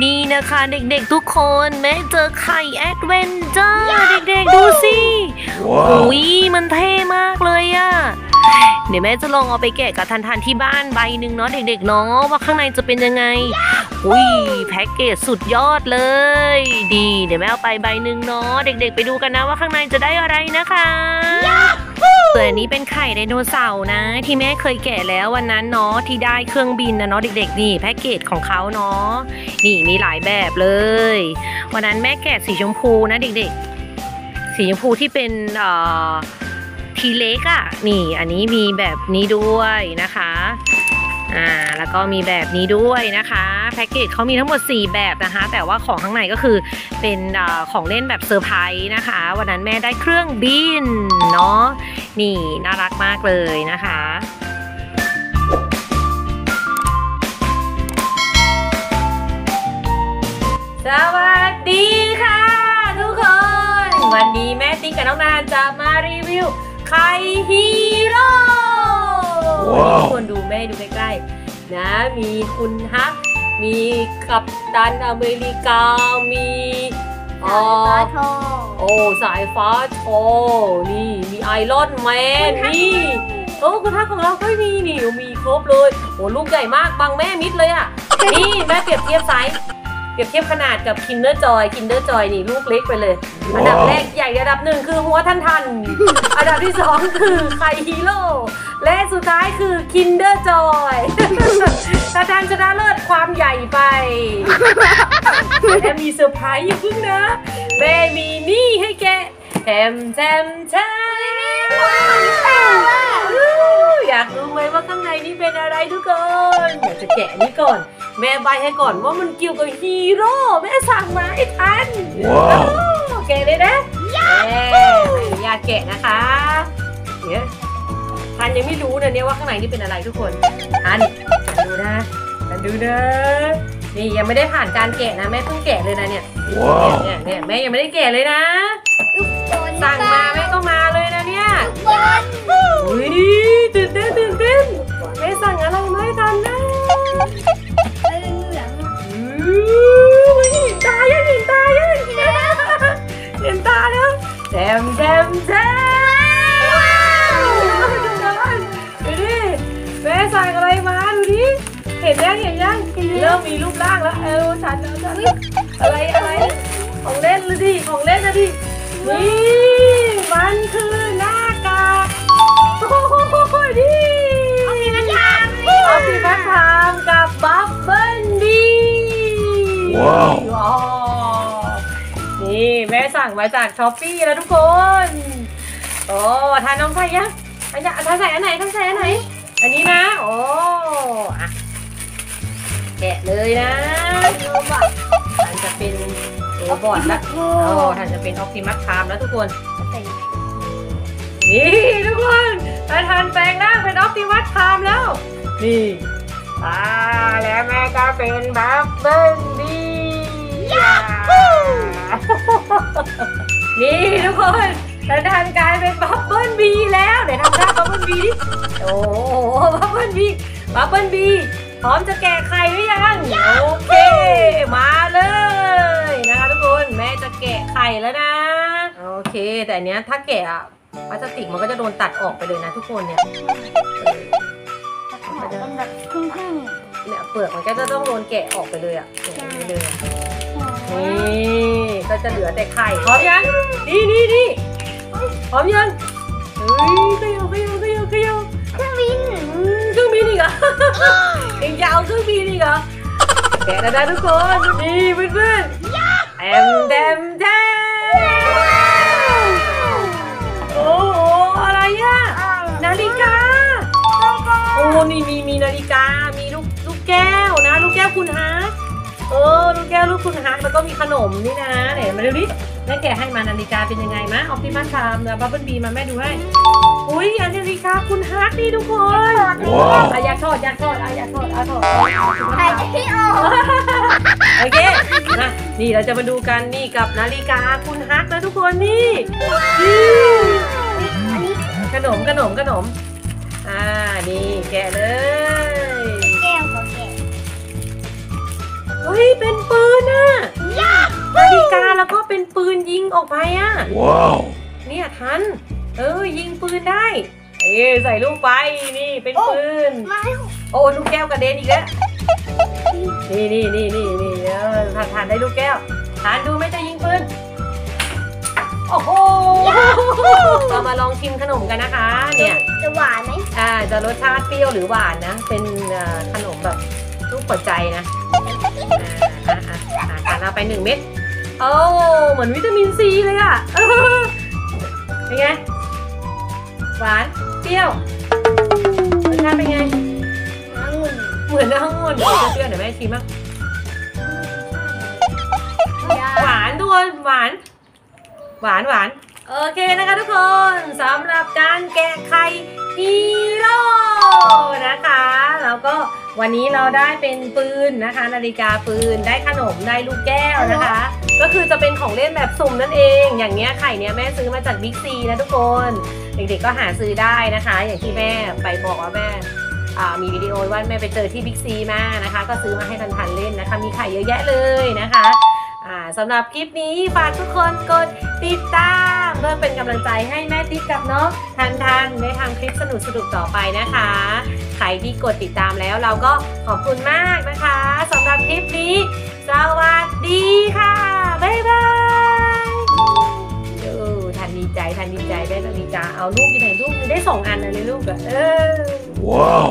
นี่นะคะเด็กๆทุกคนแม่เจอไข่ Adventure เด็กๆดูสิ Wow. อุ้ยมันเท่มากเลยอะเดี๋ยวแม่จะลองเอาไปแกะกับธันธันที่บ้านใบหนึ่งเนาะเด็กๆเนาะว่าข้างในจะเป็นยังไง อุ้ยแพ็กเกจสุดยอดเลย ดี เดี๋ยวแม่เอาไปใบหนึ่งเนาะเด็กๆ ไปดูกันนะว่าข้างในจะได้อะไรนะคะ ส่วนอันนี้เป็นไข่ไดโนเสาร์นะ ที่แม่เคยแกะแล้ววันนั้นเนาะที่ได้เครื่องบินนะเนาะเด็กๆนี่แพ็กเกจของเขาเนาะนี่มีหลายแบบเลย วันนั้นแม่แกะสีชมพูนะเด็กๆ สีชมพูที่เป็นเอ่อทีเล็กอะ่ะนี่อันนี้มีแบบนี้ด้วยนะคะ อ่าแล้วก็มีแบบนี้ด้วยนะคะแพ็กเกจเขามีทั้งหมด 4 แบบนะคะ แต่ว่าของข้างในก็คือเป็นอของเล่นแบบเซอร์ไพรส์นะคะ วันนั้นแม่ได้เครื่องบินเนาะนี่น่ารักมากเลยนะคะสวัสดีค่ะ ทุกคน วันนี้แม่ติ๊กกับน้องนานจะมารีวิวไข่ฮีโร่ ว้าวทุกคนดูแม่ดูใกล้ๆนะ มีคุณฮัก มีกัปตันอเมริกา มีเอ่อโอ้ สายฟ้าโชว์นี่ มีไอรอนแมน นี่ โอ้คุณฮักของเราก็มีนี่ มีครบเลย โอ้ลูกใหญ่มาก บังแม่มิดเลยอะ นี่ แม่เปรียบเทียบไซส์ เปรียบเทียบขนาดกับ Kinder Joy Kinder Joy นี่ลูกเล็กไปเลย อันดับแรกใหญ่อันดับหนึ่งคือหัวธันธัน อันดับที่สองคือไข่ฮีโร่และสุดท้ายคือ Kinder Joy ถ้าธันชนะเลิศความใหญ่ไปและมีเซอร์ไพรส์อยู่าเพึ่งนะแม่มีนี่ให้แกะแถมแถมแถม อยากรู้ไหมว่าข้างในนี่เป็นอะไรทุกคนอยากจะแกะอันนี้ก่อน แม่ใบให้ก่อนว่ามันเกี่ยวกับฮีโร่แม่สั่งมาให้ทัน Wow. แกะเลยนะแม่อยากแกะนะคะเดี๋ยวทันยังไม่รู้นะเนี่ยว่าข้างในนี่เป็นอะไรทุกคนทันทันดูนะทันดูนะนี่ยังไม่ได้ผ่านการแกะนะแม่เพิ่งแกะเลยนะเนี่ย Wow. เนี่ยเนี่ยแม่ยังไม่ได้แกะเลยนะสั่งมาแม่ก็มา เลยนะเนี่ยอุ้ยตื่นเต้นตื่นเต้นแม่สั่งอะไรมาให้ทันนะอุ้ยเห็นตายังเห็นตายังเห็นตาแล้วแจมแจมแจมดูดิแม่สั่งอะไรมาดูดิเห็นยังเห็นยังเริ่มมีรูปร่างแล้วเออฉันแล้วฉันแล้วอะไรอะไรของเล่นเลยดิของเล่นนะดินี่มันคือาสีมาทำกับบัฟเฟิลดีว้าวว้าวนี่แม่สั่งมาจากช้อปปี้แล้วทุกคนโอ้ทานน้องใส่ยังอันนี้ทานใส่อันไหนทานใส่อันไหน อันนี้นะโอ้อะแกะเลยนะทานจะเป็นโรบอทละโอ้ทานจะเป็นออ t ติมัสคามแล้วทุกคนนี่ทุกคนทานทานแปลงร่างเป็นออ t ติมัสคามแล้วนี่ อ่าแล้วแม่ก็เป็น Bumblebeeนี่ทุกคนธันธันกลายเป็น Bumblebee แล้วเดี๋ยวทำท่า Bumblebee ดิโอ้โห Bumblebee Bumblebee พร้อมจะแกะไข่หรือยังโอเค มาเลยนะคะทุกคนแม่จะแกะไข่แล้วนะ โอเค แต่อันเนี้ยถ้าแกะอะพลาสติกมันก็จะโดนตัดออกไปเลยนะทุกคนเนี่ย เป็นแบบครึ่งเนี่ยเปลือกมันก็จะต้องโดนแกะออกไปเลยอะอย่างนี้เลยอะๆนี่ก็จะเหลือแต่ไข่พร้อมยังนี่นี่นี่พร้อมยังเฮ้ยขยับขยับขยับขยับเครื่องบินอืมเครื่องบินอีกเหรอยังจะเอาเครื่องบินอีกเหรอแกะแล้วนะทุกคนนี่เพื่อนเพื่อนๆแอมแดมแดมโอ้โหอะไรอะ นาฬิกา โอ้นี่มีมีนา ฬิกา มีลูกลูกแก้วนะ ลูกแก้วคุณฮาร์ดเออ ลูกแก้วลูกคุณฮาร์ดแล้วก็มีขนมนี่นะไหนมาดูดิแม่แกะให้มานาฬิกาเป็นยังไงมะออปติมัสชามนะบับเบิ้ลบีมาแม่ดูให้อุ้ยอันนาฬิกาคุณฮาร์ดนี่ทุกคนว้าวอะอยากถอดอยากถอดอะอยากถอดอะถอดใครจะให้ออกโอเคนะนี่เราจะมาดูกันนี่กับนาฬิกาคุณฮักนะทุกคนนี่นี่อันนี้ขนมขนมขนมอ่านี่แกะเล เป็นปืนยิงออกไปอะ Wow. เนี่ยทัน เออ ยิงปืนได้ เอ้ใส่ลูกไป นี่ เป็นปืน ไม่โอ้ ลูกแก้วกระเด็นอีกแล้ว นี่นี่นี่นี่นี่เออทานทานได้ลูกแก้วทานดูไหม่จะยิงปืน โอ้โห เรามาลองชิมขนมกันนะคะ เนี่ย จะหวานไหมอ่า จะรสชาติเปรี้ยวหรือหวานนะ เป็นเอ่อขนมแบบรูปหัวใจนะอ่าอ่าอ่าอ่าทานเอาไปหนึ่งเม็ด โอ้เหมือนวิตามินซีเลยอะเออเป็นไง หวาน เปรี้ยวรสชาติเป็นไง องุ่นเหมือนองุ่นเดี๋ยวเปรี้ยวๆเดี๋ยวแม่ชิมอะหวานทุกคนหวาน หวานหวาน โอเคนะคะทุกคนสำหรับการแกะไข่ฮีโร่นะคะ แล้วก็วันนี้เราได้เป็นปืนนะคะ นาฬิกาปืนได้ขนมได้ลูกแก้วนะคะ ก็คือจะเป็นของเล่นแบบสุ่มนั่นเอง อย่างเงี้ยไข่เนี้ยแม่ซื้อมาจากบิ๊กซีนะทุกคน เด็กๆก็หาซื้อได้นะคะ อย่างที่แม่ไปบอกว่าแม่มีวิดีโอว่าแม่ไปเจอที่บิ๊กซีมานะคะ ก็ซื้อมาให้ทันๆเล่นนะคะ มีไข่เยอะแยะเลยนะคะสำหรับคลิปนี้ฝากทุกคนกดติดตามเพื่อเป็นกำลังใจให้แม่ติ๊กกับน้องทันทันได้ทำคลิปสนุกๆต่อไปนะคะใครที่กดติดตามแล้วเราก็ขอบคุณมากนะคะสำหรับคลิปนี้ สวัสดีค่ะ บ๊ายบายเออทันดีใจทันดีใจได้นาฬิกาเอาลูกอยู่ไหนลูกได้สองอันนะเลยลูกอะเออ Wow.